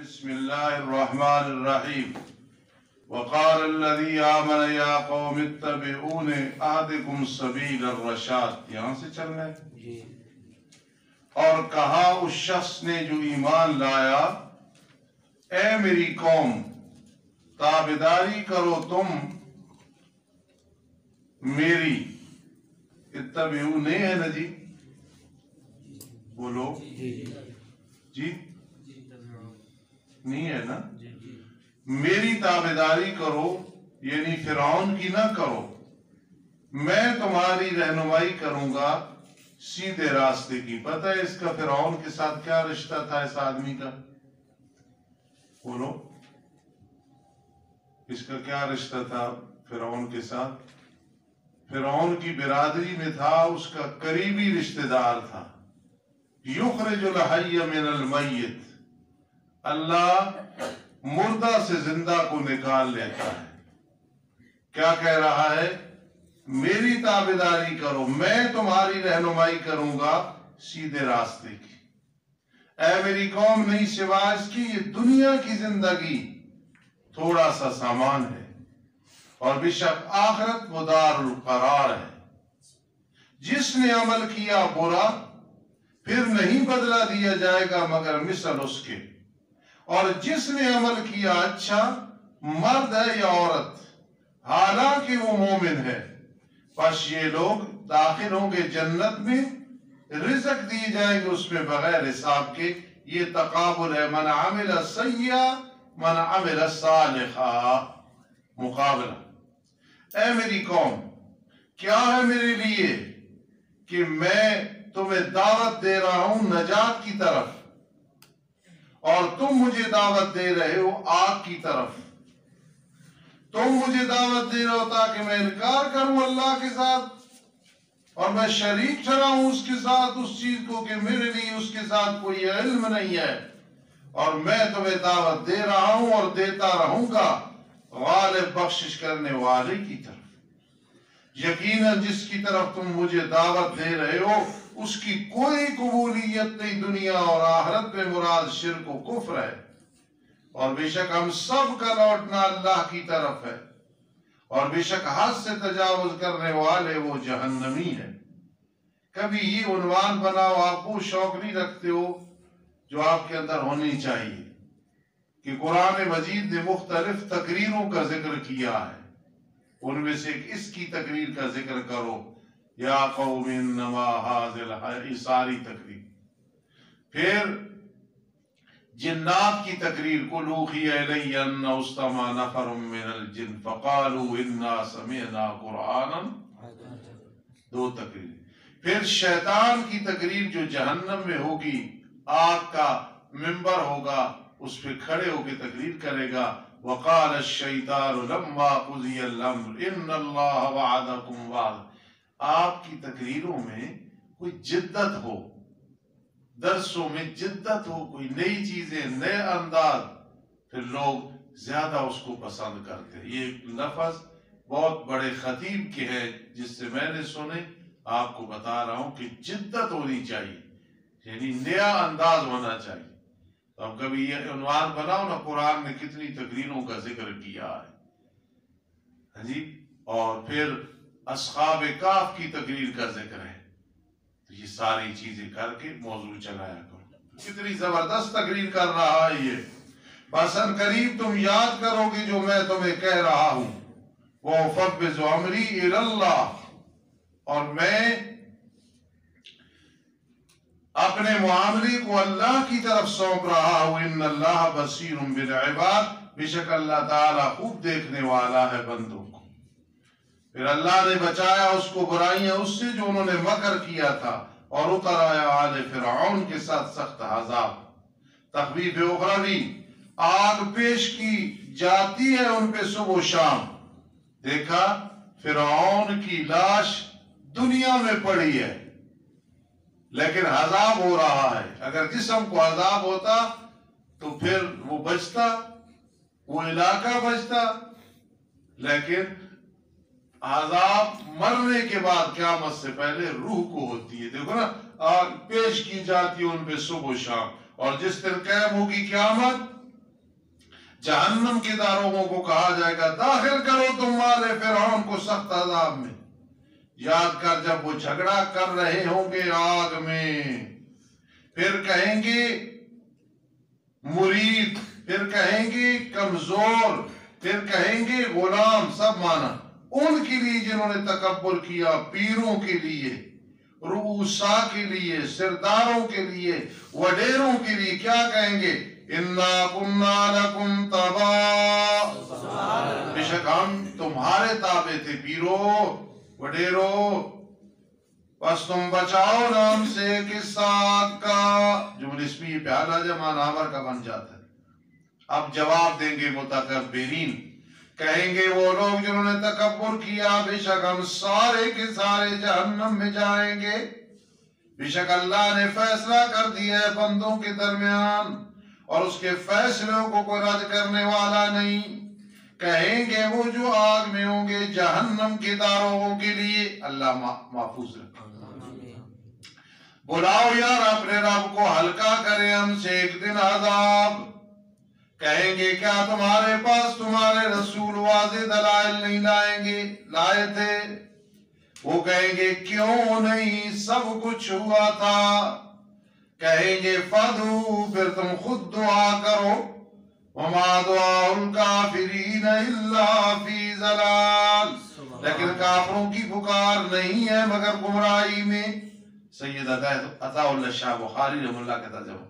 بسم الله الرحمن الرحيم. وقال الذي آمن يا قوم اتبعون أهدكم سبيل الرشاد. یہاں سے چلنا ہے؟ جی. اور کہا اس شخص نے جو ایمان لایا اے میری قوم تابداری کرو تم میری. اتبعو نہیں ہے نا جی؟ بولو. جی. جی نہیں ہے نا؟ جی جی۔ میری تابداری کرو یعنی فرعون کی نہ کرو۔ میں تمہاری رہنمائی کروں گا سیدھے راستے کی۔ پتہ ہے اس کا فرعون کے ساتھ کیا رشتہ تھا اس آدمی کا؟ بولو۔ اس کا کیا رشتہ تھا فرعون کے ساتھ؟ فرعون کی برادری میں تھا اس کا قریبی رشتہ دار تھا۔ یخرج الحی من المیت۔ اللہ مردہ سے زندہ کو نکال لیتا ہے۔ کیا کہہ رہا ہے؟ میری تابداری کرو، میں تمہاری رہنمائی کروں گا سیدھے راستے کی۔ اے میری قوم، نہیں سوا اس کی، یہ دنیا کی زندگی تھوڑا سا سامان ہے۔ اور بے شک آخرت وہ دار القرار ہے۔ جس نے عمل کیا برا، پھر نہیں بدلہ دیا جائے گا مگر مثل اس کے۔ اور جس نے عمل کیا اچھا مرد ہے یا عورت؟ حالانکہ وہ مومن ہے۔ پس یہ لوگ داخل ہوں گے جنت میں، رزق دی جائیں گے اس میں بغیر حساب کے۔ یہ تقابل ہے، من عمل سیئا، من عمل صالحا. مقابلہ۔ اے میری قوم، کیا ہے میرے لیے کہ میں تمہیں دعوت دے رہا ہوں نجات کی طرف؟ اور تم مجھے دعوت دے رہے ہو آگ کی طرف۔ تم مجھے دعوت دے رہے ہو تاکہ میں انکار کروں اللہ کے ساتھ اور میں شریک ٹھہراؤں اس کے ساتھ، اس چیز کو کہ میرے لیے اس کے ساتھ کوئی علم نہیں ہے۔ اور میں تمہیں دعوت دے رہا ہوں اور دیتا رہوں گا غالب بخشش کرنے والے کی طرف۔ یقیناً جس کی طرف تم مجھے دعوت دے رہے ہو اس کی کوئی قبولیت نہیں دنیا اور آخرت میں مراد شرک و کفر ہے۔ اور بے شک ہم سب کا لوٹنا اللہ کی طرف ہے۔ اور بے شک حد سے تجاوز کرنے والے وہ جہنمی ہے کبھی یہ عنوان بناؤ، آپ وہ شوق نہیں رکھتے ہو جو آپ کے اندر ہونی چاہیے۔ کہ قرآن مجید نے مختلف تقریروں کا ذکر کیا ہے۔ ان میں سے ایک اس کی تقریر کا ذکر کرو۔ یا قوم انما حاضل ہے ساری تقریر۔ پھر جنات کی تقریر کو لوخی علی ان استمع نفر من الجن فقالوا انا سمعنا قرآنا. دو تقریر۔ پھر شیطان کی تقریر جو جہنم میں ہوگی، آگ کا ممبر ہوگا، اس پہ کھڑے ہو کے تقریر کرے گا۔ وقال الشیطان لما قضی الامر، ان اللہ وعدکم وعد. آپ کی تقریروں میں کوئی جدت ہو، درسوں میں جدت ہو، کوئی نئی چیزیں، نئے انداز، پھر لوگ زیادہ اس کو پسند کرتے ہیں۔ یہ لفظ بہت بڑے خطیب کے ہے، جس سے میں نے سنے، آپ کو بتا رہا ہوں کہ جدت ہونی چاہیے یعنی نیا انداز ہونا چاہیے۔ تو اب کبھی یہ عنوان بناؤ نا، قرآن نے کتنی تقریروں کا ذکر کیا ہے۔ ہاں جی؟ اور پھر اصحاب کاف کی تقریر کا ذکر ہے۔ تو یہ ساری چیزیں کر کے موضوع چلایا کرو۔ کتنی زبردست تقریر کر رہا ہے یہ۔ بسن قریب تم یاد کرو گے جو میں تمہیں کہہ رہا ہوں۔ وہ فقبز عمری اللہ اور میں اپنے معاملے کو اللہ کی طرف سونپ رہا ہوں۔ ان اللہ بصیر بالعباد۔ بے شک اللہ تعالیٰ خوب دیکھنے والا ہے بندوں۔ پھر اللہ نے بچایا اس کو برائیاں اس سے جو انہوں نے مکر کیا تھا اور اتر آیا آل فرعون کے ساتھ سخت عذاب۔ تخویف اخروی، آگ پیش کی جاتی ہے ان پہ صبح و شام۔ دیکھا، فرعون کی لاش دنیا میں پڑی ہے۔ لیکن عذاب ہو رہا ہے۔ اگر جسم کو عذاب ہوتا تو پھر وہ بچتا، وہ علاقہ بچتا۔ لیکن عذاب مرنے کے بعد قیامت سے پہلے روح کو ہوتی ہے۔ دیکھو نا، آگ پیش کی جاتی ہے ان پہ صبح و شام۔ اور جس دن قائم ہوگی قیامت، جہنم کے داروغوں کو کہا جائے گا، داخل کرو تمہارے فرعون کو سخت عذاب میں۔ یاد کر جب وہ جھگڑا کر رہے ہوں گے آگ میں۔ پھر کہیں گے، مرید۔ پھر کہیں گے، کمزور۔ پھر کہیں گے، غلام۔ سب مانا۔ ان کے لیے جنہوں نے تکبر کیا، پیروں کے لیے روسا کے لیے، سرداروں کے لیے، وڈیروں کے لیے کیا کہیں گے؟ بے شک ہم تمہارے تابع تھے، پیرو، وڈیرو۔ بس تم بچاؤ نام سے کس ساتھ کا۔ جمل اسمی پیالہ جمع نامر کا بن جاتا ہے۔ اب جواب دیں گے متکبرین۔ کہیں گے وہ لوگ جنہوں نے تکبر کیا، بے شک ہم سارے کے سارے جہنم میں جائیں گے۔ بے شک اللہ نے فیصلہ کر دیا ہے بندوں کے درمیان، اور اس کے فیصلوں کو کوئی رد کرنے والا نہیں۔ کہیں گے وہ جو آگ میں ہوں گے جہنم کے داروں کے لیے۔ اللہ محفوظ رکھے۔ بلاؤ یار اپنے رب کو ہلکا کرے ہم سے ایک دن عذاب۔ کہیں گے کیا تمہارے پاس تمہارے رسول واضح دلائل نہیں لائیں گے؟ لائے تھے۔ وہ کہیں گے کیوں نہیں؟ سب کچھ ہوا تھا۔ کہیں گے فدو پھر تم خود دعا کرو۔ وما دعا الکافرین الا فی زلال لیکن کافروں کی پکار نہیں ہے مگر گمراہی میں۔ سید عطا اللہ شاہ بخاری رحم اللہ کے ترجمہ۔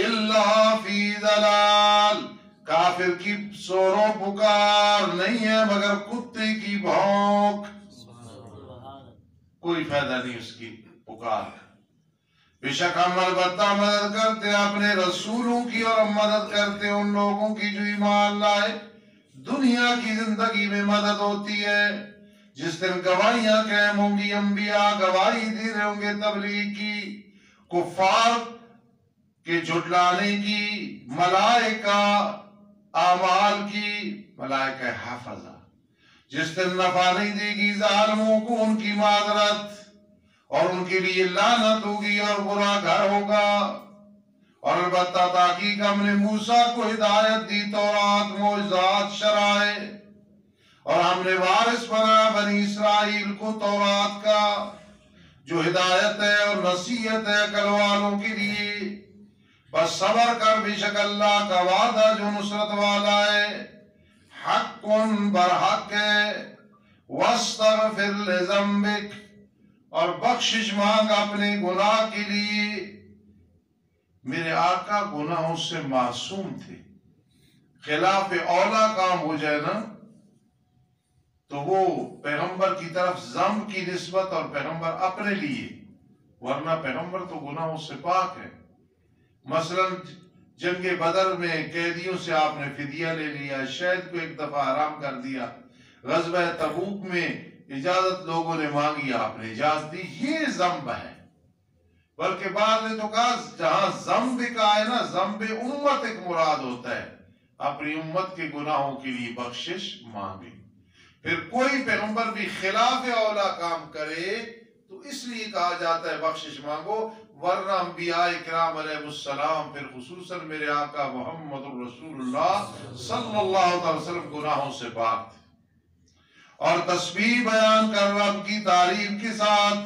اللہ فی دلال کافر کی سورو پکار نہیں ہے مگر کتے کی بھونک۔ کوئی فائدہ نہیں اس کی پکار۔ بے شک ہم البتہ مدد کرتے اپنے رسولوں کی اور مدد کرتے ان لوگوں کی جو ایمان لائے۔ دنیا کی زندگی میں مدد ہوتی ہے۔ جس دن گواہیاں قائم ہوں گی، انبیاء گواہی دے رہے ہوں گے تبلیغ کی۔ کفار کہ جھٹلانے کی، ملائکہ آمال کی، ملائکہ حافظہ جس دن نفع نہیں دے گی ظالموں کو، ان کی معذرت اور ان کے لیے لانت ہوگی اور برا گھر ہوگا۔ اور البتہ تاکہ ہم نے موسیٰ کو ہدایت دی، تورات موجزات شرائع، اور ہم نے وارث بنا بنی اسرائیل کو تورات کا، جو ہدایت ہے اور نصیحت ہے کلوالوں کے لیے۔ بس صبر کر بے شک اللہ کا وعدہ جو نصرت والا ہے، حق برحق ہے۔ وستغفر لزمبک اور بخشش مانگ اپنے گناہ کے لیے۔ میرے آقا گناہوں سے معصوم تھے۔ خلاف اولا کام ہو جائے نا، تو وہ پیغمبر کی طرف زم کی نسبت اور پیغمبر اپنے لیے، ورنہ پیغمبر تو گناہوں سے پاک ہے۔ مثلا جنگ بدر میں قیدیوں سے آپ نے فدیہ لے لیا، شہد کو ایک دفعہ آرام کر دیا، غزوہ تبوک میں اجازت لوگوں نے مانگی، آپ نے اجازت دی، یہ زمب ہے۔ بلکہ بعد نے تو کہا، جہاں زمب کا ہے نا زمب امت ایک مراد ہوتا ہے۔ اپنی امت کے گناہوں کے لیے بخشش مانگے۔ پھر کوئی پیغمبر بھی خلاف اولا کام کرے، تو اس لیے کہا جاتا ہے، بخشش مانگو۔ ورنہ انبیاء اکرام علیہ السلام، پھر خصوصاً میرے آقا محمد الرسول اللہ صلی اللہ علیہ وسلم گناہوں سے پاک تھے۔ اور تسبیح بیان کر رب کی تعریف کے ساتھ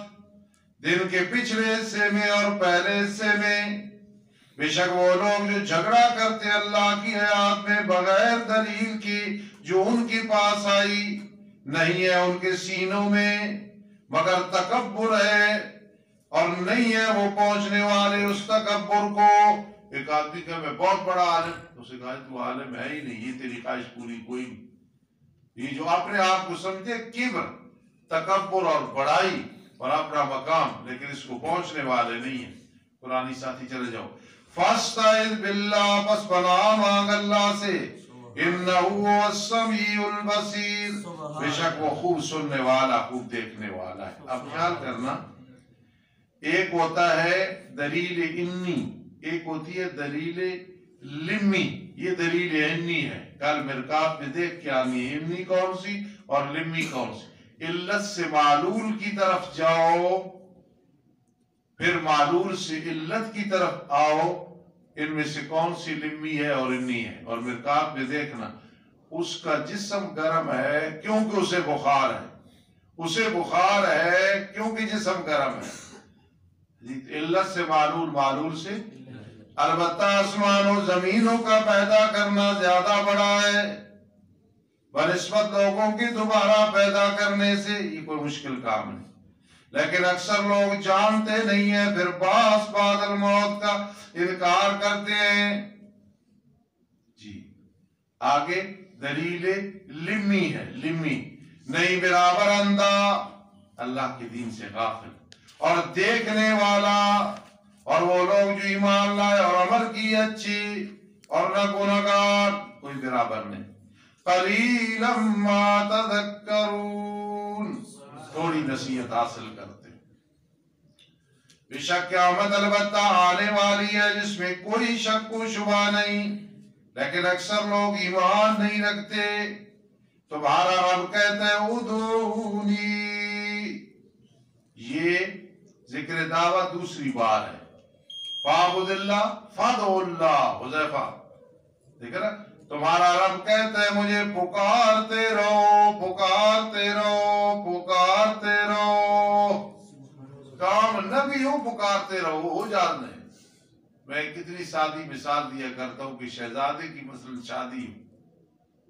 دن کے پچھلے حصے میں اور پہلے حصے میں، بے شک وہ لوگ جو جھگڑا کرتے اللہ کی حیات میں بغیر دلیل کی جو ان کے پاس آئی، نہیں ہے ان کے سینوں میں، مگر تکبر ہے۔ اور نہیں ہے وہ پہنچنے والے اس تکبر کو۔ ایک آدمی کہ میں بہت بڑا عالم۔ اسے کہا تو عالم ہے ہی نہیں یہ تیری خواہش پوری کوئی نہیں۔ یہ جو اپنے آپ کو سمجھے کبر تکبر اور بڑائی اور اپنا مقام لیکن اس کو پہنچنے والے نہیں ہیں۔ قرآنی ساتھی چلے جاؤ۔ فاستعذ باللہ پس پناہ مانگ اللہ سے۔ انہو السمیع البصیر۔ بے شک وہ خوب سننے والا خوب دیکھنے والا ہے۔ اب خیال کرنا ایک ہوتا ہے دلیل انی، ایک ہوتی ہے دلیل لمی، یہ دلیل انی ہے۔ کل مرکات میں دیکھ کے آنی ہے امنی کون سی اور لمی کون سی۔ علت سے معلول کی طرف جاؤ، پھر معلول سے علت کی طرف آؤ، ان میں سے کون سی لمبی ہے اور انی ہے۔ اور مرکاب میں دیکھنا، اس کا جسم گرم ہے کیونکہ اسے بخار ہے۔ اسے بخار ہے کیونکہ جسم گرم ہے۔ علت سے معلول معلول سے۔ البتہ آسمان و زمینوں کا پیدا کرنا زیادہ بڑا ہے۔ بنسبت لوگوں کی دوبارہ پیدا کرنے سے یہ کوئی مشکل کام نہیں۔ لیکن اکثر لوگ جانتے نہیں ہیں، پھر باس بادل موت کا انکار کرتے ہیں۔ جی۔ آگے دلیل لمی ہے، لمی۔ نہیں برابر اندھا۔ اللہ کے دین سے غافل۔ اور دیکھنے والا، اور وہ لوگ جو ایمان لائے اور عمر کی اچھی، اور نہ گناہگار، کوئی برابر نہیں۔ قلیلم ما تذکرون۔ تھوڑی نصیحت حاصل کرتے بے شک قیامت البتہ آنے والی ہے، جس میں کوئی شک و شبہ نہیں، لیکن اکثر لوگ ایمان نہیں رکھتے۔ تمہارا رب کہتے ہیں ادونی یہ ذکر دعوت دوسری بار ہے۔ فابد اللہ فد اللہ حضیفہ دیکھ رہا تمہارا رب کہتے ہیں مجھے، پکارتے رہو پکارتے رہو پکارتے رہو۔ کام نبی ہوں پکارتے رہو، ہو جان نہیں میں کتنی سادی مثال دیا کرتا ہوں کہ شہزادے کی مثلا شادی ہو۔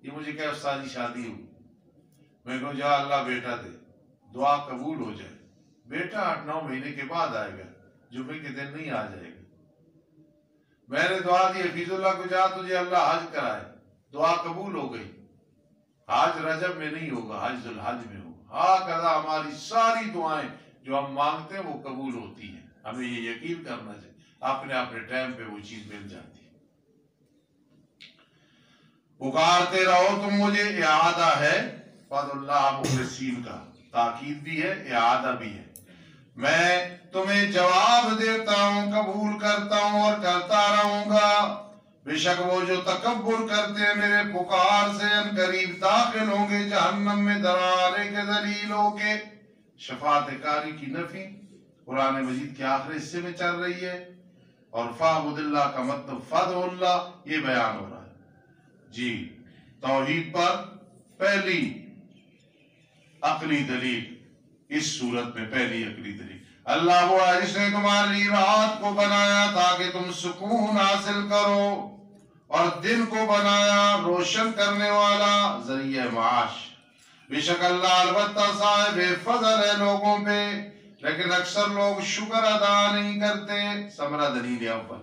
یہ مجھے کیا استادی شادی ہو۔ میں کہوں جا اللہ بیٹا دے، دعا قبول ہو جائے۔ بیٹا آٹھ نو مہینے کے بعد آئے گا۔ جمعے کے دن نہیں آ جائے گا۔ میں نے دعا دی، حفیظ اللہ کو جا تجھے اللہ حج کرائے۔ دعا قبول ہو گئی۔ حج رجب میں نہیں ہوگا، حج الحج میں ہوگا۔ ہاں کدا ہماری ساری دعائیں جو ہم مانگتے ہیں، وہ قبول ہوتی ہیں۔ ہمیں یہ یقین کرنا چاہیے۔ اپنے اپنے ٹائم پہ وہ چیز مل جاتی۔ ہے پکارتے رہو تم مجھے، اعادہ ہے۔ فضل اللہ مخلصین کا۔ تاکید بھی ہے، اعادہ بھی ہے۔ میں تمہیں جواب دیتا ہوں، قبول کرتا ہوں اور کرتا رہوں گا۔ بے شک وہ جو تکبر کرتے ہیں میرے پکار سے، ان قریب داخل ہوں گے، جہنم میں درارے کے دلیل ہو کے شفاعت کاری کی نفی قرآن مجید کے آخر حصے میں چل رہی ہے۔ اور فاہد اللہ کا مطلب فد اللہ یہ بیان ہو رہا ہے۔ جی توحید پر پہلی عقلی دلیل اس صورت میں پہلی عقلی دلیل اللہ وہ ہے جس نے تمہاری رات کو بنایا تاکہ تم سکون حاصل کرو اور دن کو بنایا روشن کرنے والا ذریعہ معاش۔ بے شک اللہ البتہ صاحب فضل ہے لوگوں پہ، لیکن اکثر لوگ شکر ادا نہیں کرتے۔ سمرہ دلیل اول۔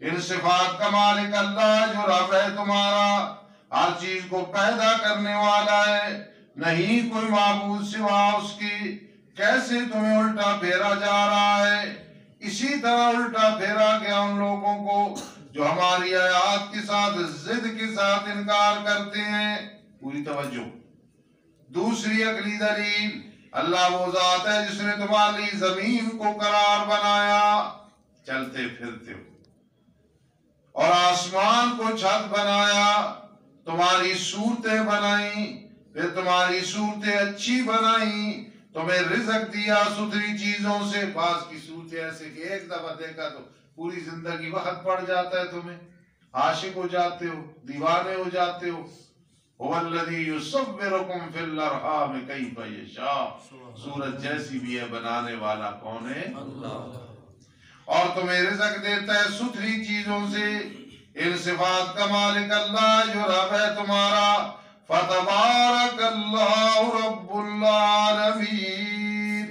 ان صفات کا مالک اللہ جو رب ہے تمہارا۔ ہر چیز کو پیدا کرنے والا ہے۔ نہیں کوئی معبود سوا اس کی، کیسے تمہیں الٹا پھیرا جا رہا ہے؟ اسی طرح الٹا پھیرا گیا ان لوگوں کو جو ہماری آیات کے ساتھ ضد کے ساتھ انکار کرتے ہیں۔ پوری توجہ۔ دوسری اگلی دلیل، اللہ وہ ذات ہے جس نے تمہاری زمین کو قرار بنایا۔ چلتے پھرتے ہو۔ اور آسمان کو چھت بنایا، تمہاری صورتیں بنائی پھر تمہاری صورتیں اچھی بنائی تمہیں رزق دیا ستری چیزوں سے۔ بعض کی صورتیں ایسے کہ ایک دفعہ دیکھا تو پوری زندگی وقت پڑ جاتا ہے تمہیں۔ عاشق ہو جاتے ہو دیوانے ہو جاتے ہو۔ سورج جیسی بھی ہے بنانے والا کون ہے؟ اور تمہیں رزق دیتا ہے ستری چیزوں سے۔ ان صفات کا مالک اللہ جو رب ہے تمہارا۔ فتبارک اللہ رب العالمین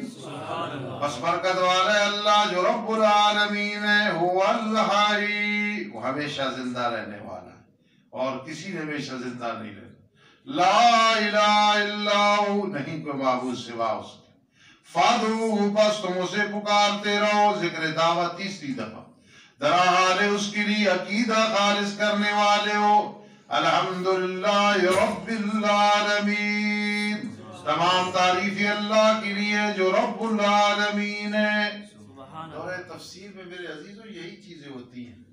بس برکت والے اللہ جو رب العالمین ہے هو الحی وہ ہمیشہ زندہ رہنے والا ہے اور کسی نے ہمیشہ زندہ نہیں رہنا۔ لا الہ الا ہو نہیں کوئی معبود سوا اس کے فادو بس تم اسے پکارتے رہو ذکر دعوت تیسری دفعہ۔ درا حال اس کے لیے عقیدہ خالص کرنے والے ہو الحمدللہ رب العالمین۔ تمام تعریف اللہ کے لیے جو رب العالمین ہے دورہ تفسیر میں میرے عزیزوں یہی چیزیں ہوتی ہیں۔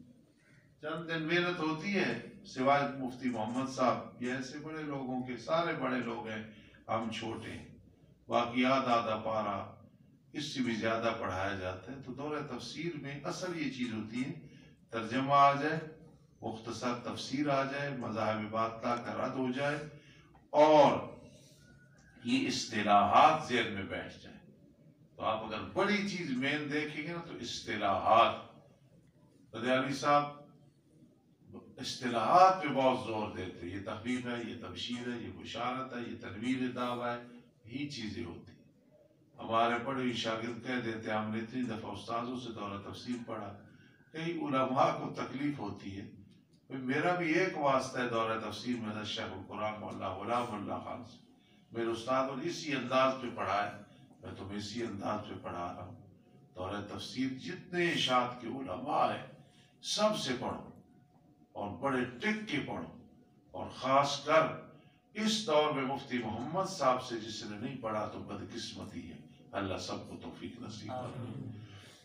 چند دن محنت ہوتی ہے سوائے مفتی محمد صاحب یہ ایسے بڑے لوگوں کے سارے بڑے لوگ ہیں ہم چھوٹے ہیں۔ باقی آدھا پارا اس سے بھی زیادہ پڑھایا جاتا ہے۔ تو دورہ تفسیر میں اصل یہ چیز ہوتی ہے ترجمہ آ جائے مختصر تفسیر آ جائے، مذاہب باطلا کا رد ہو جائے اور یہ اصطلاحات ذہن میں بیٹھ جائے۔ تو آپ اگر بڑی چیز مین دیکھیں گے نا تو اصطلاحات۔ علی صاحب، اصطلاحات پہ بہت زور دیتے یہ تخفیف ہے، یہ تبشیر ہے، یہ بشارت ہے، یہ تنویر دعویٰ ہے، یہی چیزیں ہوتی ہمارے پڑھے شاگرد کہہ دیتے ہم نے اتنی دفعہ استاذوں سے دورہ تفصیل پڑھا۔ کئی علماء کو تکلیف ہوتی ہے۔ میرا بھی ایک واسطہ ہے دورہ تفسیر میں شیخ القرآن مولا غلام اللہ خان سے۔ میرے استاد اور اسی انداز پہ پڑھا ہے۔ میں تمہیں اسی انداز پہ پڑھا رہا ہوں۔ دورہ تفسیر جتنے اشاعت کے علماء ہیں سب سے پڑھو اور بڑے ٹک کے پڑھو۔ اور خاص کر اس دور میں مفتی محمد صاحب سے جس نے نہیں پڑھا تو بدقسمتی ہے۔ اللہ سب کو توفیق نصیب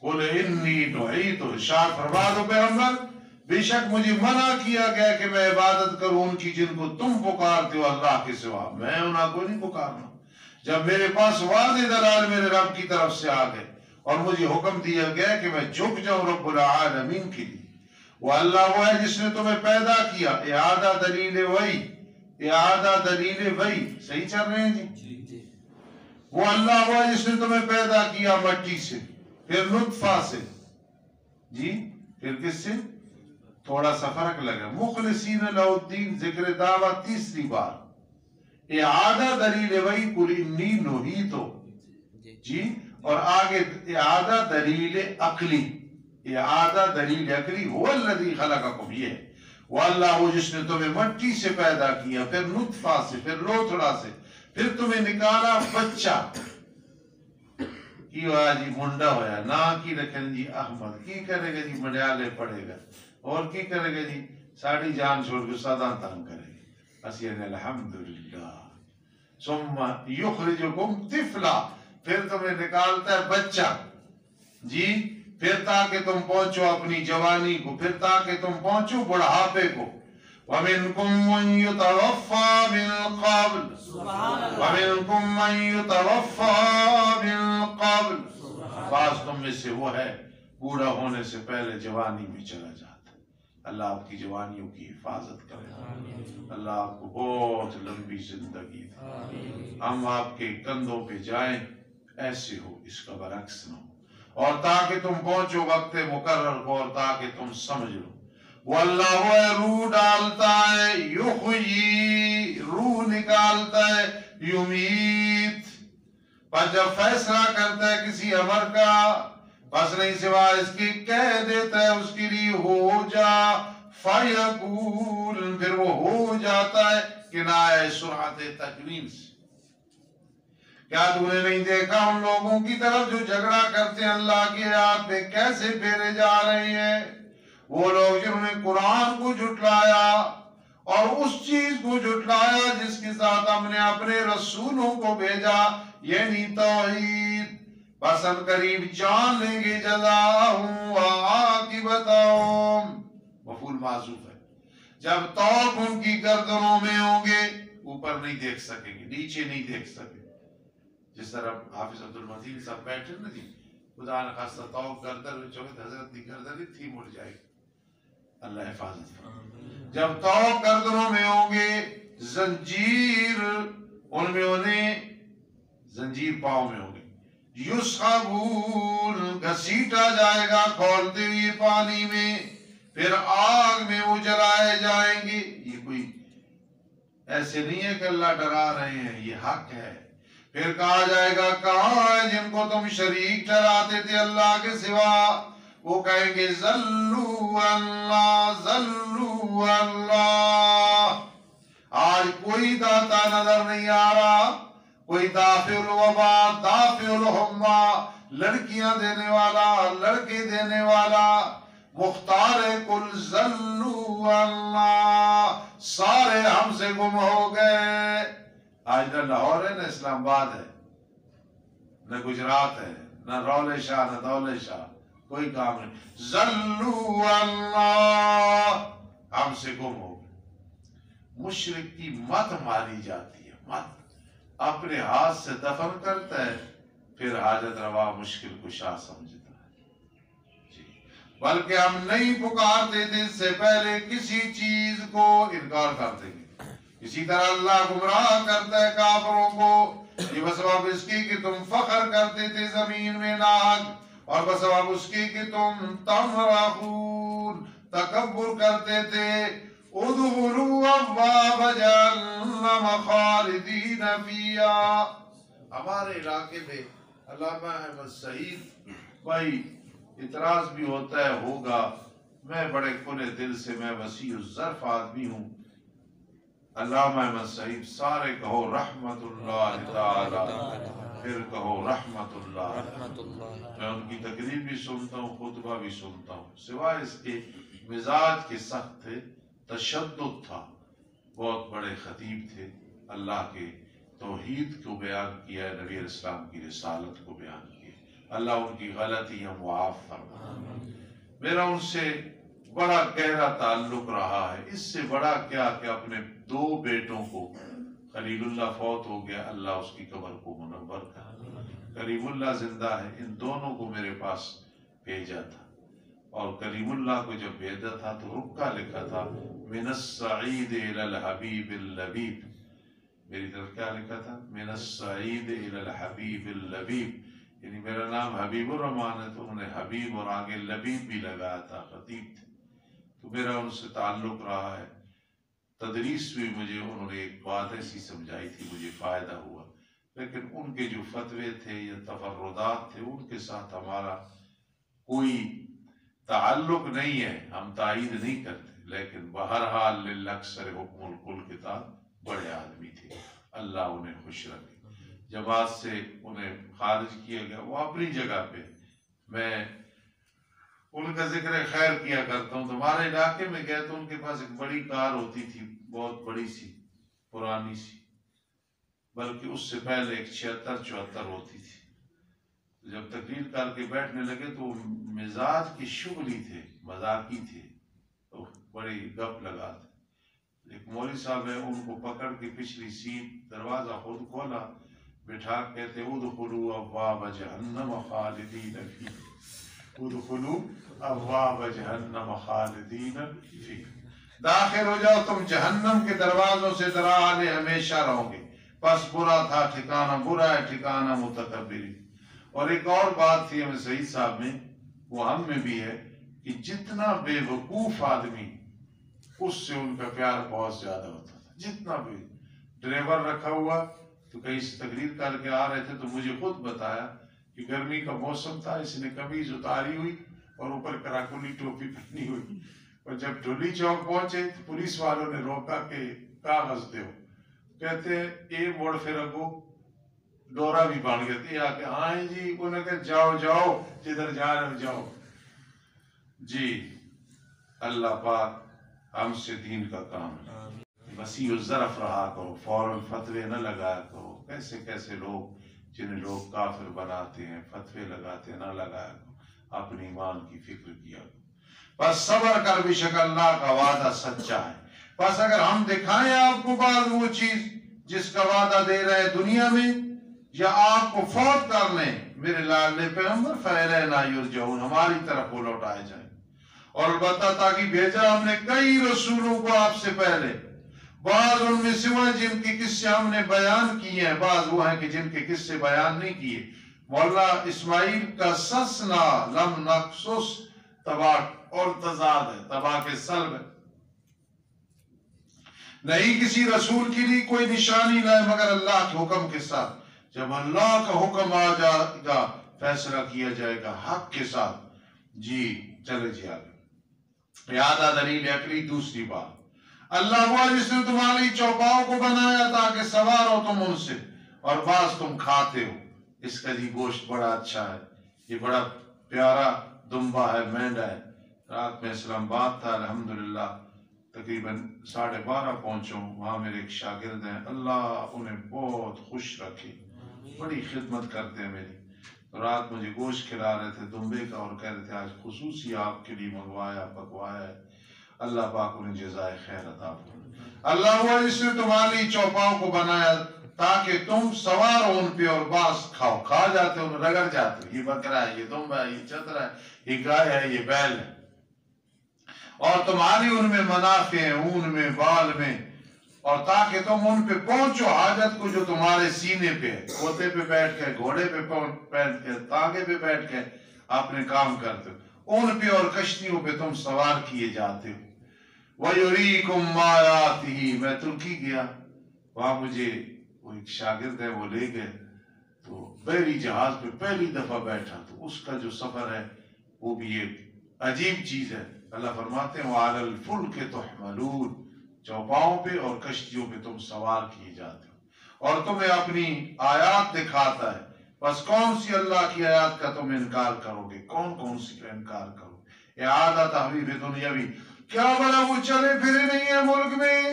بولے انی دعیت تو ارشاد۔ فرما دو پیغمبر۔ بے شک مجھے منع کیا گیا کہ میں عبادت کروں ان کی جن کو تم پکارتے ہو اللہ کے سوا۔ میں انہاں کو نہیں پکارنا۔ جب میرے پاس واضح دلال میرے رب کی طرف سے آ گئے اور مجھے حکم دیا گیا کہ میں جھک جاؤں رب العالمین کے لیے۔ وہ اللہ وہ ہے جس نے تمہیں پیدا کیا۔ اعادہ دلیل وہی۔ اعادہ دلیل وہی۔ صحیح چل رہے ہیں جی, جی،, جی۔ وہ اللہ وہ ہے جس نے تمہیں پیدا کیا مٹی سے پھر نطفہ سے۔ جی پھر کس سے؟ تھوڑا سا فرق لگا۔ مخلصین لہ الدین ذکر دعویٰ تیسری بار۔ اعادہ دلیل وہی کل انی نوہی تو۔ جی۔ اور آگے اعادہ دلیل اقلی اعادہ دلیل اقلی وہ الذی خلقکم یہ وہ اللہ وہ جس نے تمہیں مٹی سے پیدا کیا پھر نطفہ سے پھر لوتھڑا سے پھر تمہیں نکالا بچہ۔ کی جی منڈا ہویا نا کی رکھن جی احمد۔ کی کرے گا جی مڈیالے پڑے گا۔ اور کی کرے گا جی؟ ساڑی جان چھوڑ کے سادہ تنگ کرے گا۔ اسیان الحمدللہ۔ ثم یخرجکم طفلا۔ پھر تمہیں نکالتا ہے بچہ۔ جی پھر تاکہ تم پہنچو اپنی جوانی کو، پھر تاکہ تم پہنچو بڑھاپے کو۔ وَمِنْكُمْ مَنْ يُتَوَفَّى مِنْ قَبْلِ۔ وَمِنْكُمْ مَنْ يُتَوَفَّى مِنْ قَبْلِ۔ بعض تم میں سے وہ ہے، بوڑھا ہونے سے پہلے جوانی میں چلا جاتا اللہ آپ کی جوانیوں کی حفاظت کرے۔ اللہ آپ کو بہت لمبی زندگی دے۔ ہم آپ کے کندھوں پہ جائیں ایسے ہو اس کا برعکس نہ ہو۔ اور تاکہ تم پہنچو وقت مقرر کو اور تاکہ تم سمجھ لو۔ وہ اللہ روح ڈالتا ہے یخی روح نکالتا ہے یمید پر جب فیصلہ کرتا ہے کسی عمر کا بس نہیں سوا اس کی کہہ دیتا ہے، اس کے لیے ہو جا۔ فیقول پھر وہ ہو جاتا ہے کنائے سرعت تکوین سے۔ کیا تو نے نہیں دیکھا ان لوگوں کی طرف جو جھگڑا کرتے ہیں اللہ کے ہاتھ میں؟ کیسے پھیرے جا رہے ہیں؟ وہ لوگ جنہوں نے قرآن کو جھٹلایا اور اس چیز کو جھٹلایا جس کے ساتھ ہم نے اپنے رسولوں کو بھیجا یعنی توحید۔ پسند قریب جان لیں گے جزاہم و عاقبتہم مفول معذوف ہے۔ جب توق ان کی گردنوں میں ہوں گے اوپر نہیں دیکھ سکیں گے نیچے نہیں دیکھ سکیں جس طرح حافظ عبد المدین صاحب بیٹھے نا جی خدا نے خاصہ توق گردن میں چوکے حضرت کی گردن تھی مڑ جائے اللہ حفاظت جب توق گردنوں میں ہوں گے زنجیر ان میں انہیں زنجیر پاؤں میں ہوں گے۔ یسخبون گھسیٹا جائے گا کھولتے ہوئے پانی میں، پھر آگ میں وہ جلائے جائیں گے۔ یہ کوئی ایسے نہیں ہے کہ اللہ ڈرا رہے ہیں، یہ حق ہے۔ پھر کہا جائے گا، کہاں ہے جن کو تم شریک ڈراتے تھے اللہ کے سوا؟ وہ کہیں گے، ذلو اللہ ذلو اللہ۔ آج کوئی داتا نظر نہیں آ رہا۔ کوئی دافع الوبا، دافع الحما لڑکیاں دینے والا، لڑکے دینے والا، مختار کل ذلو اللہ، سارے ہم سے گم ہو گئے۔ آج نہ لاہور ہے، نہ اسلام آباد ہے، نہ گجرات ہے، نہ رول شاہ، نہ دول شاہ، کوئی کام نہیں۔ ذلو اللہ، ہم سے گم ہو گئے۔ مشرق کی مت ماری جاتی ہے، مت۔ اپنے ہاتھ سے دفن کرتا ہے، پھر حاجت روا مشکل کشا سمجھتا ہے۔ جی۔ بلکہ ہم نہیں پکارتے تھے سے پہلے کسی چیز کو انکار کرتے گے۔ اسی طرح اللہ گمراہ کرتا ہے کافروں کو یہ بسبب اس کی کہ تم فخر کرتے تھے زمین میں ناگ اور بسبب اس کی کہ تم تمرحون تکبر کرتے تھے۔ ادخلوا ابواب جہنم خالدین فیہا. ہمارے علاقے میں علامہ احمد سعید بھائی اعتراض بھی ہوتا ہے، ہوگا۔ میں بڑے کھلے دل سے، میں وسیع الظرف آدمی ہوں۔ علامہ احمد سعید، سارے کہو رحمت اللہ تعالی، پھر کہو رحمت اللہ۔ رحمت اللہ میں ان کی تقریب بھی سنتا ہوں، خطبہ بھی سنتا ہوں۔ سوائے اس کے مزاج کے سخت تھے تشدد تھا۔ بہت بڑے خطیب تھے۔ اللہ کے توحید کو بیان کیا ہے نبی علیہ السلام کی رسالت کو بیان کیا۔ اللہ ان کی غلطیاں معاف فرما میرا ان سے بڑا گہرا تعلق رہا ہے۔ اس سے بڑا کیا کہ اپنے دو بیٹوں کو خلیل اللہ فوت ہو گیا اللہ اس کی قبر کو منور کر۔ کریم اللہ زندہ ہے ان دونوں کو میرے پاس بھیجا تھا۔ اور کریم اللہ کو جب بھیجا تھا تو رکا لکھا تھا، من السعید الى الحبیب اللبیب. میری طرف کیا لکھا تھا؟ من السعید الى الحبیب اللبیب. یعنی میرا نام حبیب الرحمان ہے تو انہوں نے حبیب اور آگے لبیب بھی لگایا تھا، خطیب تھے۔ تو میرا ان سے تعلق رہا ہے۔ تدریس بھی مجھے انہوں نے ایک بات ایسی سمجھائی تھی، مجھے فائدہ ہوا۔ لیکن ان کے جو فتوے تھے یا تفردات تھے، ان کے ساتھ ہمارا کوئی تعلق نہیں ہے، ہم تائید نہیں کرتے، لیکن بہرحال للأکثر حکم الکل کتاب بڑے آدمی تھے۔ اللہ انہیں خوش رکھے۔ جماعت سے انہیں خارج کیا گیا، وہ اپنی جگہ پہ۔ میں ان کا ذکر خیر کیا کرتا ہوں۔ تو ہمارے علاقے میں گئے تو ان کے پاس ایک بڑی کار ہوتی تھی، بہت بڑی سی، پرانی سی۔ بلکہ اس سے پہلے ایک چھہتر، چوہتر ہوتی تھی۔ جب تقریر کر کے بیٹھنے لگے تو مزاج کی شغلی تھے، مذاقی تھے، تو بڑی گپ لگاتے ایک مولوی صاحب ہے ان کو پکڑ کے پچھلی سیٹ دروازہ خود کھولا۔ بٹھا کہتے، ادخلوا ابواب جہنم خالدین فی ادخلوا ابواب جہنم خالدین فی داخل ہو جاؤ، تم جہنم کے دروازوں سے درانے ہمیشہ رہو گے۔ پس برا تھا، ٹھکانہ برا ہے، ٹھکانہ متکبری اور ایک اور بات تھی ہمیں سعید صاحب میں، وہ ہم میں بھی ہے کہ جتنا بے وقوف آدمی، اس سے ان کا پیار بہت زیادہ ہوتا تھا۔ جتنا بھی۔ ڈرائیور رکھا ہوا تو کہیں سے تقریر کر کے آ رہے تھے تو مجھے خود بتایا کہ گرمی کا موسم تھا، اس نے قمیض اتاری ہوئی اور اوپر کراکولی ٹوپی پہنی ہوئی۔ اور جب ڈولی چوک پہنچے تو پولیس والوں نے روکا کہ کاغذ دو کہتے ہیں، اے موڑ پھر اگو ڈورا بھی بن گیا تھی آ کے ہاں جی انہوں نے کہا جاؤ جاؤ جدھر جا رہے ہو جاؤ۔ جی اللہ پاک ہم سے دین کا کام ہے۔ وسیع الظرف رہا کرو فوراً فتوے نہ لگایا کرو۔ کیسے کیسے لوگ جنہیں لوگ کافر بناتے ہیں فتوے لگاتے نہ لگایا کرو۔ اپنی ایمان کی فکر کیا کرو۔ بس صبر کر بے شک اللہ کا وعدہ سچا ہے۔ بس اگر ہم دکھائیں آپ کو بعد وہ چیز جس کا وعدہ دے رہے دنیا میں یا آپ کو فوت کر لیں، میرے لاڈلے پیغمبر فیلنا یرجعون ہماری طرف وہ لوٹائے جائیں۔ اور البتہ تاکہ بھیجا ہم نے کئی رسولوں کو آپ سے پہلے، بعض ان میں سوا جن کے قصے ہم نے بیان کیے ہیں، بعض وہ ہیں کہ جن کے قصے بیان نہیں کیے۔ مولا اسماعیل کا سسنا لم نقصص، تباہ اور تضاد ہے، تباہ کے سلب ہے۔ نہیں کسی رسول کے لیے کوئی نشانی لائے مگر اللہ کے حکم کے ساتھ۔ جب اللہ کا حکم آ جائے گا، فیصلہ کیا جائے گا حق کے ساتھ۔ جی چلے جی آگے۔ یادہ دلیل اکلی دوسری بات۔ اللہ ہوا جس نے تمہاری چوپاؤں کو بنایا تاکہ سوار ہو تم ان سے، اور بعض تم کھاتے ہو۔ اس کا جی گوشت بڑا اچھا ہے۔ یہ بڑا پیارا دمبا ہے، مینڈا ہے۔ رات میں اسلام آباد تھا، الحمدللہ، تقریباً ساڑھے بارہ پہنچوں۔ وہاں میرے ایک شاگرد ہیں۔ اللہ انہیں بہت خوش رکھے۔ بڑی خدمت کرتے ہیں میری۔ تو رات مجھے گوشت کھلا رہے تھے، دمبے کا اور کہہ رہے تھے، آج خصوصی آپ کے لیے منگوایا، پکوایا ہے۔ اللہ پاک انہیں جزائے خیر عطا فرمائے۔ اللہ ہوا جس نے تمہاری چوپاؤں کو بنایا تاکہ تم سوار ہو ان پہ اور باس کھاؤ۔ کھا جاتے ہو رگڑ جاتے ہو۔ یہ بکرا ہے، یہ دمبا ہے، یہ چترا ہے، یہ گائے ہے، یہ بیل ہے۔ اور تمہاری ان میں منافع ہیں، اون میں بال میں۔ اور تاکہ تم ان پہ پہنچو، حاجت کو جو تمہارے سینے پہ ہے کوتے پہ بیٹھ کے، گھوڑے پہ بیٹھ کے تاگے پہ بیٹھ کے اپنے کام کرتے ہو۔ ان پہ اور کشتیوں پہ تم سوار کیے جاتے ہو۔ وَيُرِيكُمْ مَا میں ترکی گیا۔ وہاں مجھے وہ ایک شاگرد ہے، وہ لے گئے۔ تو بحری جہاز پہ پہلی دفعہ بیٹھا۔ تو اس کا جو سفر ہے، وہ بھی ایک عجیب چیز ہے۔ اللہ فرماتے ہیں، وَعَلَى الْفُلْكِ تُحْمَلُونَ۔ چوپاؤں پہ اور کشتیوں پہ تم سوار کیے جاتے ہو۔ اور تمہیں اپنی آیات دکھاتا ہے۔ بس کون سی اللہ کی آیات کا تم انکار کرو گے؟ کون کون سی کا انکار کرو گے؟ اعادہ تحویب دنیاوی۔ کیا بلا وہ چلے پھرے نہیں ہیں ملک میں؟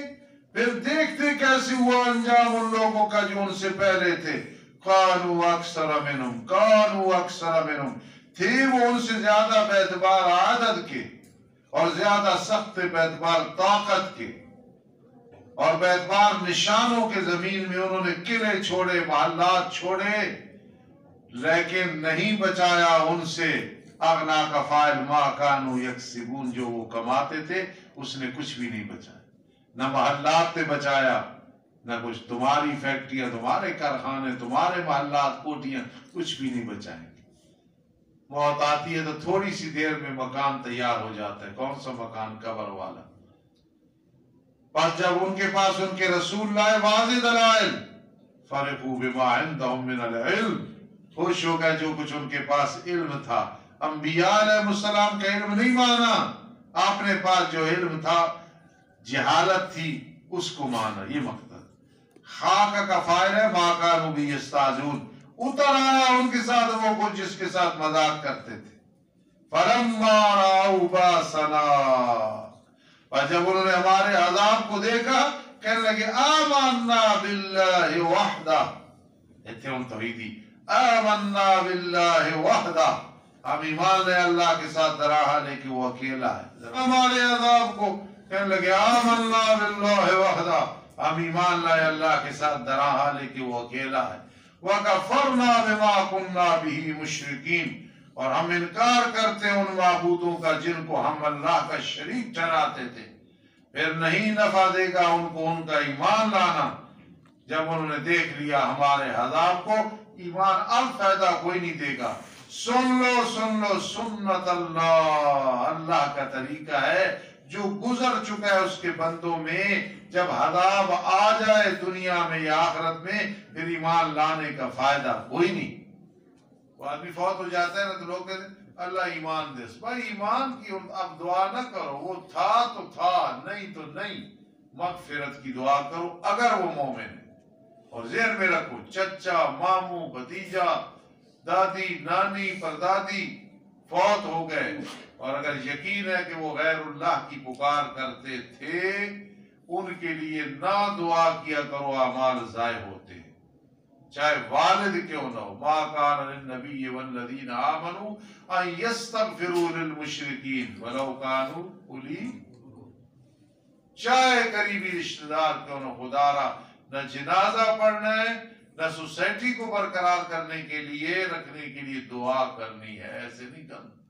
پھر دیکھتے کیسے ہوا انجام ان لوگوں کا جو ان سے پہلے تھے۔ قانو اکثر منہم قانو اکثر منہم تھے وہ ان سے زیادہ بیعتبار عادت کے اور زیادہ سخت بیعتبار طاقت کے۔ اور بیعتبار نشانوں کے زمین میں انہوں نے قلعے چھوڑے، محلات چھوڑے، لیکن نہیں بچایا ان سے۔ اغنا کا فائل ما کانو یکسبون، جو وہ کماتے تھے، اس نے کچھ بھی نہیں بچایا۔ نہ محلات نے بچایا، نہ کچھ۔ تمہاری فیکٹریاں، تمہارے کارخانے، تمہارے محلات، کوٹیاں کچھ بھی نہیں بچائیں گے۔ موت آتی ہے تو تھوڑی سی دیر میں مکان تیار ہو جاتا ہے۔ کون سا مکان؟ قبر والا۔ پس جب ان کے پاس ان کے رسول لائے واضح دلائل، فرقو بما عندهم من العلم، خوش ہو گئے جو کچھ ان کے پاس علم تھا۔ انبیاء علیہ السلام کا علم نہیں مانا آپ نے پاس جو علم تھا، جہالت تھی، اس کو مانا۔ یہ مقصد۔ خاک کا فائر ہے ماں کا نبی استاذون اتر آیا ان کے ساتھ، وہ کچھ جس کے ساتھ مذاق کرتے تھے۔ فلما راؤ باسنا۔ اور جب انہوں نے ہمارے عذاب کو دیکھا، کہنے لگے، آمنا باللہ وحدہ۔ اتھے ہم توحیدی۔ آمنا باللہ وحدہ۔ ہم ایمان لے اللہ کے ساتھ دراہا لے کہ وہ اکیلا ہے۔ ہمارے عذاب کو کہنے لگے، آمنا باللہ وحدہ۔ ہم ایمان لائے اللہ کے ساتھ دراہا لے کہ وہ اکیلا ہے۔ وَكَفَرْنَا بِمَا كُنَّا بِهِ مُشْرِقِينَ اور ہم انکار کرتے ان معبودوں کا جن کو ہم اللہ کا شریک ٹھہراتے تھے۔ پھر نہیں نفع دے گا ان کو ان کا ایمان لانا۔ جب انہوں نے دیکھ لیا ہمارے عذاب کو، ایمان اب فائدہ کوئی نہیں دے گا۔ سن لو سن لو، سنت اللہ۔ اللہ کا طریقہ ہے، جو گزر چکا ہے اس کے بندوں میں، جب عذاب آ جائے دنیا میں یا آخرت میں، پھر ایمان لانے کا فائدہ کوئی نہیں۔ وہ آدمی فوت ہو جاتا ہے نا تو لوگ کہتے ہیں، اللہ ایمان دے بھائی، ایمان کی اب دعا نہ کرو۔ وہ تھا تو تھا، نہیں تو نہیں۔ مغفرت کی دعا کرو اگر وہ مومن ہے۔ اور ذہن میں رکھو، چچا مامو بھتیجا، دادی، نانی، پردادی فوت ہو گئے۔ اور اگر یقین ہے کہ وہ غیر اللہ کی پکار کرتے تھے، ان کے لیے نہ دعا کیا کرو، اعمال ضائع ہوتے۔ ہیں چاہے والد کیوں نہ ہو۔ ما کان للنبی والذین آمنوا ان یستغفروا للمشرکین ولو کانوا اولی چاہے قریبی رشتہ دار کیوں نہ خدا را، نہ جنازہ پڑھنا ہے، نہ سوسائٹی کو برقرار کرنے کے لیے، رکھنے کے لیے دعا کرنی ہے، ایسے نہیں کرنا۔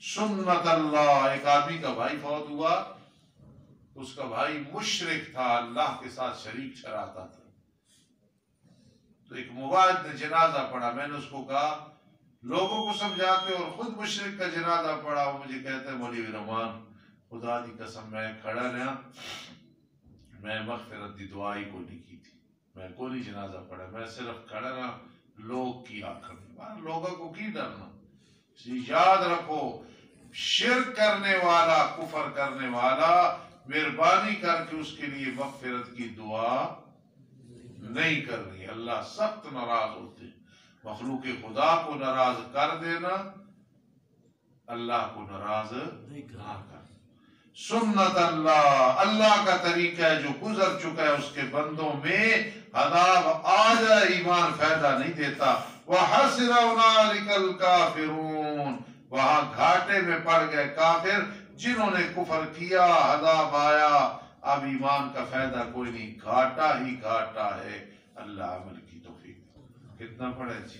سنت اللہ ایک آدمی کا بھائی فوت ہوا، اس کا بھائی مشرک تھا، اللہ کے ساتھ شریک چراتا تھا۔ تو ایک مباد نے جنازہ پڑھا۔ میں نے اس کو کہا، لوگوں کو سمجھاتے اور خود مشرق کا جنازہ پڑھا۔ وہ مجھے کہتے ہیں، مولی رحمان خدا دی قسم، میں کھڑا رہا۔ میں مغفرت دی دعائی کو نہیں کی تھی۔ میں کو نہیں جنازہ پڑھا۔ میں صرف کھڑا رہا۔ لوگ کی آنکھ میں۔ لوگوں کو کی ڈرنا؟ یاد رکھو، شرک کرنے والا، کفر کرنے والا، مہربانی کر کے اس کے لیے مغفرت کی دعا نہیں کرنی۔ اللہ سخت ناراض ہوتے مخلوق خدا کو ناراض کر دینا اللہ کو ناراض نہ کر سنت اللہ اللہ کا طریقہ ہے جو گزر چکا ہے اس کے بندوں میں عذاب آ جائے ایمان فائدہ نہیں دیتا۔ الْكَافِرُونَ۔ وہاں گھاٹے میں پڑ گئے کافر جنہوں نے کفر کیا عذاب آیا۔ اب ایمان کا فائدہ کوئی نہیں، گھاٹا ہی گھاٹا ہے۔ اللہ عمل کی توفیق کتنا پڑھے جی؟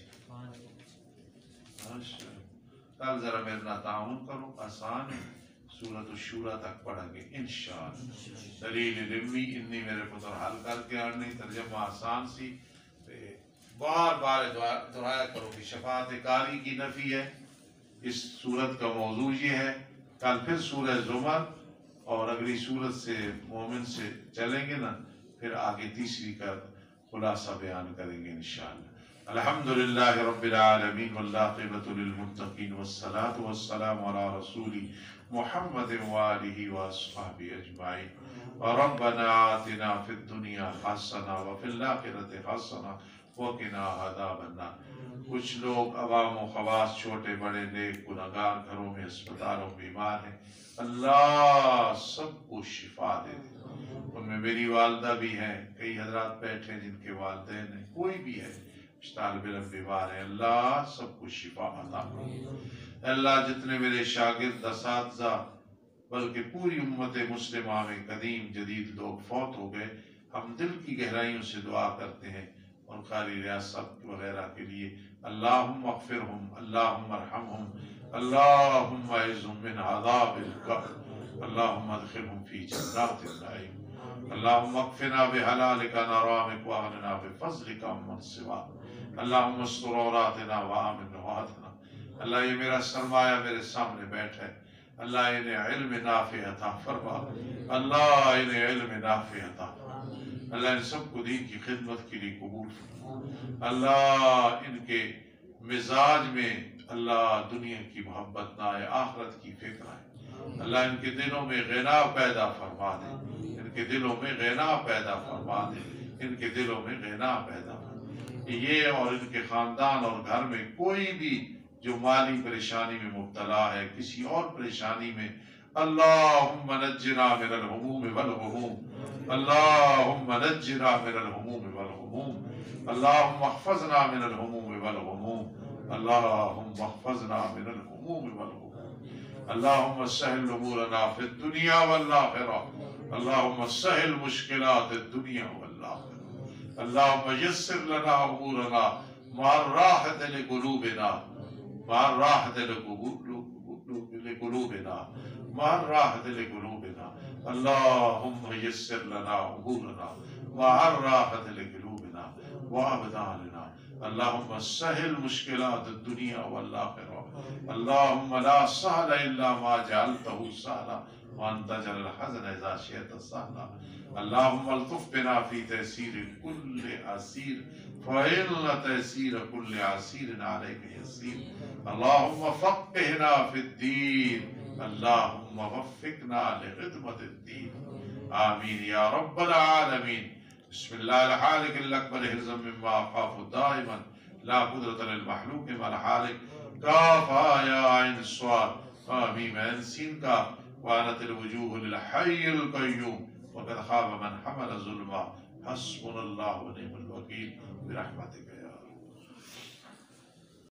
کل ذرا میرے نہ تعاون کرو، آسان ہے۔ سورت الشورہ تک پڑھیں گے، انشاءاللہ۔ دلیل علمی انی میرے پتر حل کر کے آنے ترجمہ آسان سی۔ بار بار دعا- دعایا کرو کہ شفاعت کاری کی نفی ہے۔ اس سورت کا موضوع یہ ہے، کل پھر سورہ زمر اور اگلی سورت سے مومن سے چلیں گے نا پھر آگے تیسری کا خلاصہ بیان کریں گے انشاءاللہ۔ الحمد للہ رب العالمین والعاقبۃ للمتقین والصلاة والسلام علی رسول محمد وآلہ واصحابہ اجمعین۔ ربنا آتنا فی الدنیا حسنہ وفی الآخرة حسنہ وقنا عذاب النار۔ کچھ لوگ عوام و خواص چھوٹے بڑے نیک گناہگار گھروں میں اسپتالوں بیمار ہیں اللہ سب کو شفا دے دے۔ ان میں میری والدہ بھی ہیں، کئی حضرات بیٹھے ہیں جن کے والدین ہیں، کوئی بھی ہے۔ طالب علم بیمار ہیں اللہ سب کو شفا عطا اللہ جتنے میرے شاگرد، اساتذہ، بلکہ پوری امت مسلمہ میں قدیم جدید لوگ فوت ہو گئے، ہم دل کی گہرائیوں سے دعا کرتے ہیں اور قاری ریاست وغیرہ کے لیے، اللہم اغفرہم، اللہم ارحمہم اللہم اعزم من عذاب القبر. اللہم ادخلہم فی جنات النعیم. اللہم اکفنا بحلالک عن حرامک واغننا بفضلک عمن سوا اللہم استر عوراتنا وآمن رواتنا اللہ یہ میرا سرمایہ میرے سامنے بیٹھ ہے اللہ انہیں علم نافع عطا فرما. اللہ انہیں علم نافع عطا اللہ ان سب کو دین کی خدمت کے لیے قبول فرما. اللہ ان کے مزاج میں اللہ دنیا کی محبت نہ آئے، آخرت کی فکر آئے۔ اللہ ان کے دلوں میں غنا پیدا فرما دے۔ ان کے دلوں میں غنا پیدا فرما دے۔ ان کے دلوں میں غنا پیدا فرما دے۔ یہ اور ان کے خاندان اور گھر میں کوئی بھی جو مالی پریشانی میں مبتلا ہے، کسی اور پریشانی میں، اللہم نجنا من الہموم والغموم۔ اللہم نجنا من الہموم والغموم۔ اللہم احفظنا من الہموم والغموم۔ اللہم احفظنا من الہموم والغموم اللہم سہل امورنا فی الدنیا والآخرہ. اللہم سہل مشکلات الدنیا والآخرہ. اللہم یسر لنا امورنا. مع الراحت لقلوبنا. مع الراحت لقلوبنا. مع الراحت لقلوبنا. اللهم يسر لنا امورنا. مع الراحت لقلوبنا. وابداننا اللهم سهل مشكلات الدنيا والاخره اللهم لا سهل الا ما جعلته سهلا وانت جعل الحزن اذا شئت سهلا اللهم الطف بنا في تيسير كل عسير فإن تيسير كل عسير عليك يسير اللهم فقهنا في الدين اللهم وفقنا لخدمة الدين آمين يا رب العالمين بسم الله الحالك الأكبر هزم مما أخاف دائما لا قدرة للمحلوق مع الحالك كافا يا عين الصاد آمين عين سين كاف وأنت الوجوه للحي القيوم. وقد خاب من حمل ظلما حسبنا الله ونعم الوكيل. برحمتك.